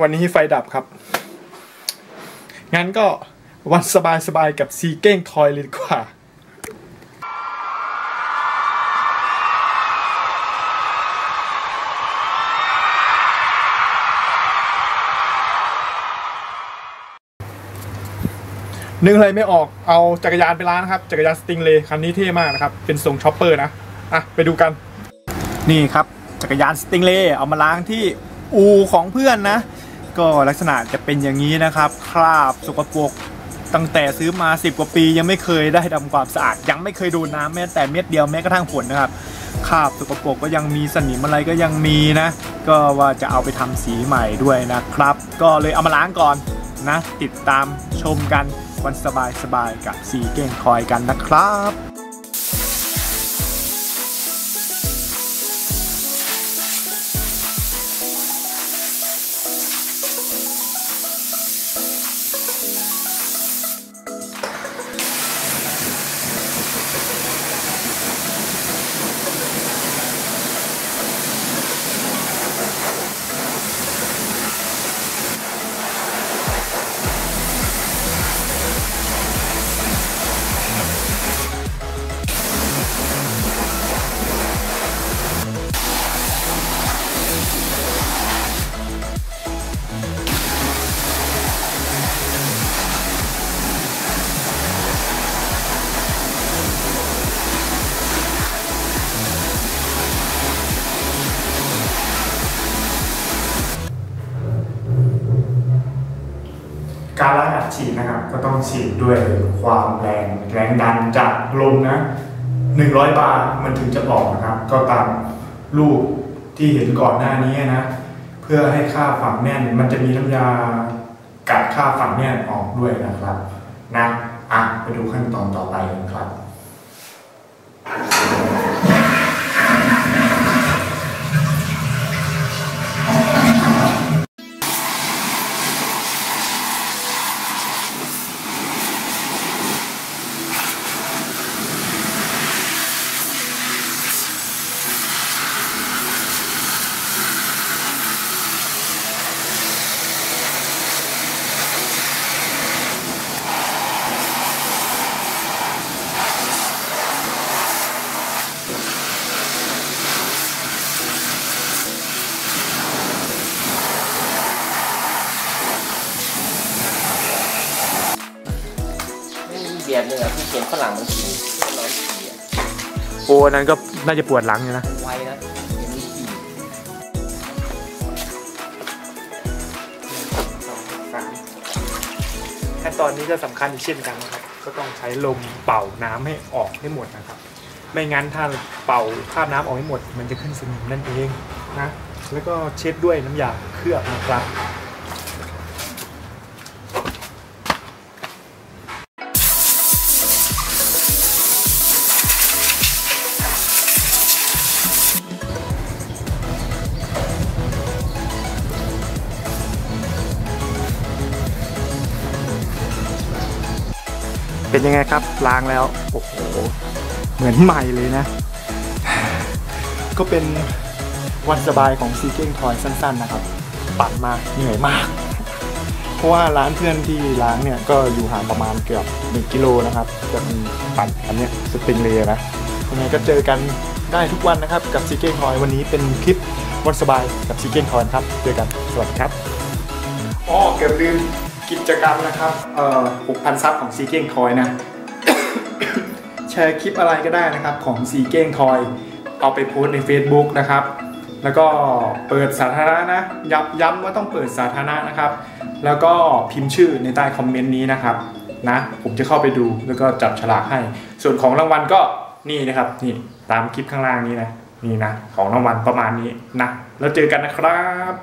วันนี้ไฟดับครับ งั้นก็วันสบายๆกับ Seekang Toy เลยดีกว่านึกอะไรไม่ออก เอาจักรยานไปล้างนะครับ จักรยาน Stingray คันนี้เท่มากนะครับ เป็นทรงช็อปเปอร์นะ อะ ไปดูกัน นี่ครับ จักรยานสติงเลเอามาล้างที่อูของเพื่อนนะ ก็ลักษณะจะเป็นอย่างนี้นะครับ คราบสกปรกตั้งแต่ซื้อมา 10 กว่าปียังไม่เคยได้ทำความสะอาด ยังไม่เคยดนน้ำแม้แต่เม็ดเดียวแม้กระทั่งฝนนะครับคราบสกปรกก็ยังมีสนิมอะไรก็ยังมีนะ ก็ว่าจะเอาไปทำสีใหม่ด้วยนะครับ ก็เลยเอามาล้างก่อนนะ ติดตามชมกันวันสบายๆกับสีเก่งคอยกันนะครับ การล้างอัดฉีดนะครับ ก็ต้องฉีดด้วยความแรงแรงดันจากลมนะ 100 บาร์มันถึงจะออกนะครับ ก็ตามรูปที่เห็นก่อนหน้านี้นะ เพื่อให้ค่าฝังแน่น มันจะมีน้ำยากัดค่าฝังแน่นออกด้วยนะครับนะอะไปดูขั้นตอนต่อไปกันครับ ที่เขียนฝรั่งมันขี่ร้อนขี่อะโอ้นั้นก็น่าจะปวดหลังอยู่นะ ไวนะเห็นมันขี่สามขั้นตอนนี้ก็สำคัญอีกเช่นกันนะครับ ก็ต้องใช้ลมเป่าน้ำให้ออกให้หมดนะครับ ไม่งั้นถ้าเป่าคราบน้ำออกให้หมด มันจะขึ้นสนิมนั่นเองนะ แล้วก็เช็ดด้วยน้ำยาเคลือบนะครับ ยังไงครับล้างแล้ว โอ้โห เหมือนใหม่เลยนะ ก็เป็นวันสบายของซีเก้งทอยสั้น ๆ นะครับ ปั่นมาเหนื่อยมาก เพราะว่าร้านเพื่อนที่ล้างเนี่ย ก็อยู่ห่างประมาณเกือบ 1 กิโลนะครับ จะมีปั่นอันเนี้ยสปริงเลยนะยังไงก็เจอกันได้ทุกวันนะครับ กับซีเก้งทอยวันนี้เป็นคลิปวันสบายกับซีเก้งทอยครับ เจอกันสวัสดีครับอ๋อเกือบลืม กิจกรรมนะครับเอ่อ6,000 ซับของซีเก้งทอยนะ แชร์คลิปอะไรก็ได้นะครับของซีเก้งทอย เอาไปโพสใน Facebook นะครับ แล้วก็เปิดสาธารณะนะย้ำย้ำว่าต้องเปิดสาธารณะนะครับ แล้วก็พิมพ์ชื่อในใต้คอมเมนต์นี้นะครับนะผมจะเข้าไปดูแล้วก็จับฉลากให้ ส่วนของรางวัลก็นี่นะครับนี่ตามคลิปข้างล่างนี้นะนี่นะของรางวัลประมาณนี้นะแล้วเจอกันนะครับ